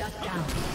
Shut down.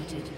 Executed.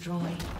Destroyed.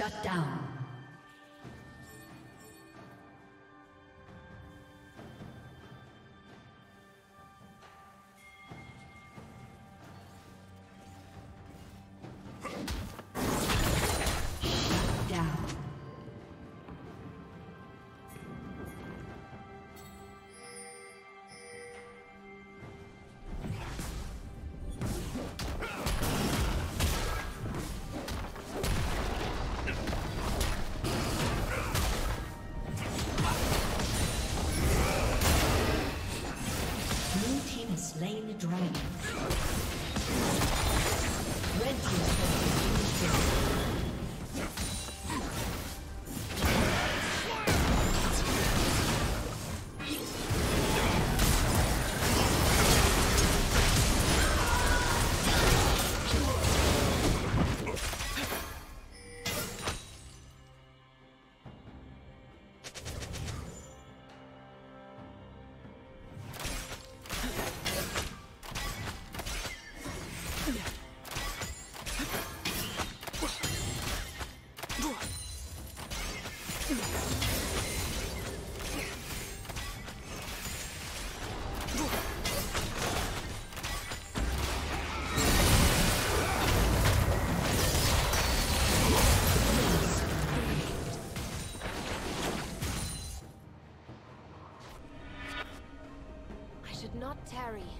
Shut down. dragon. Terry.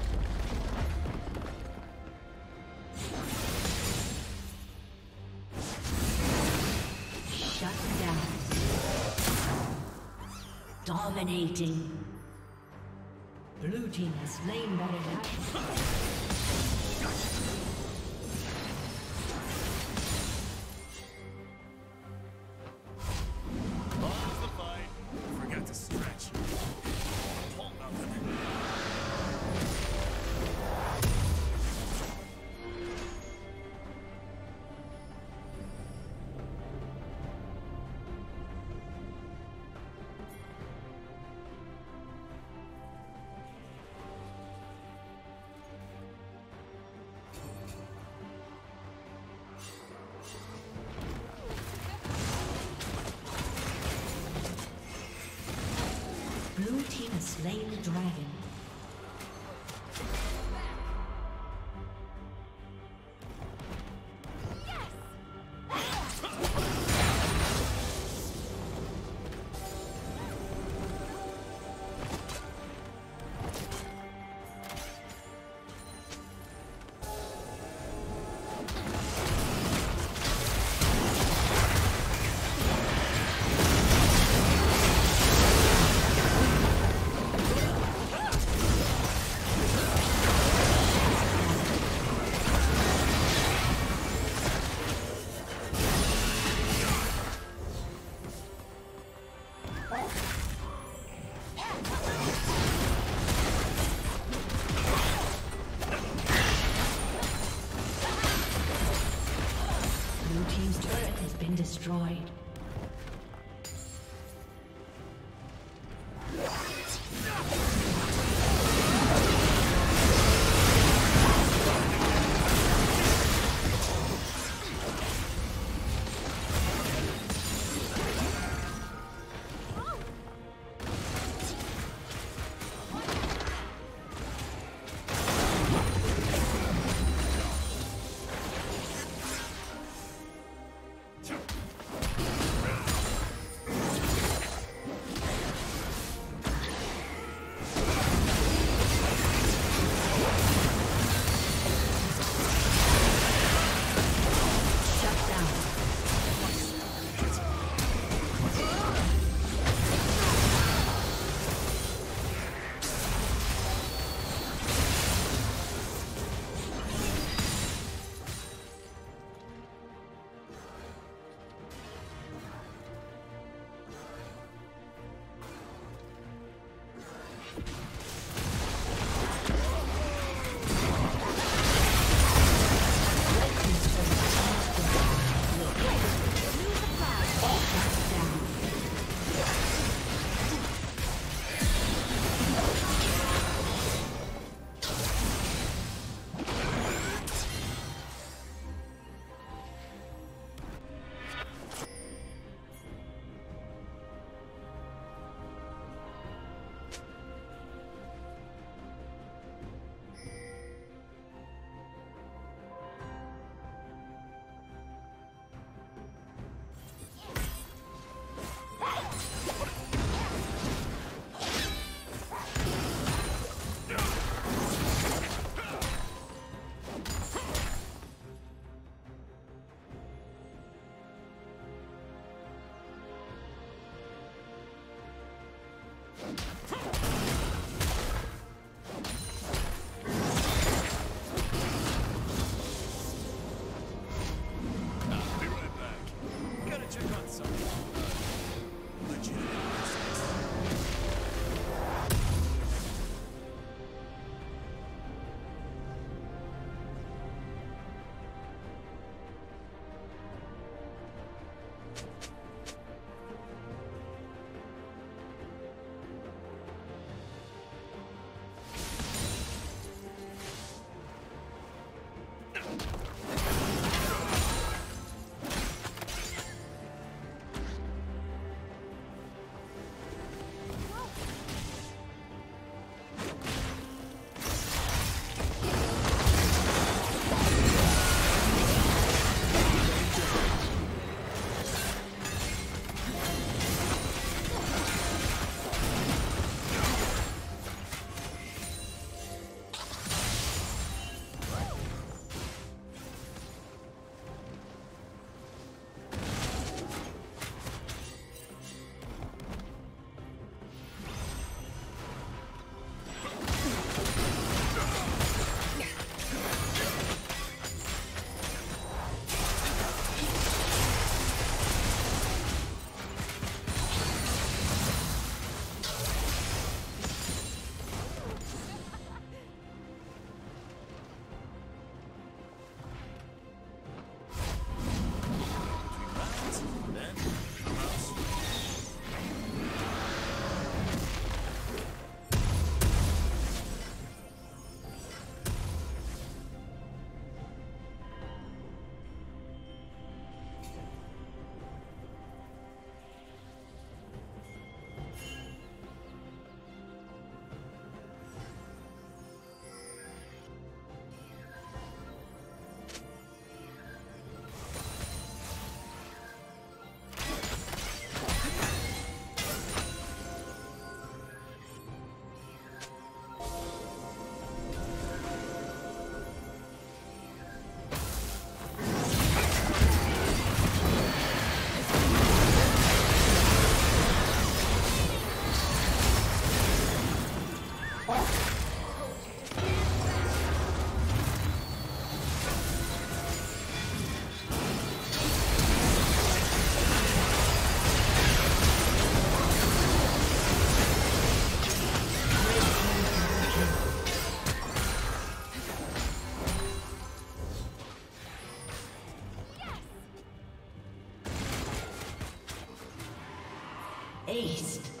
Dominating. Blue team has slain Baron slain the dragon. Destroyed. Aced.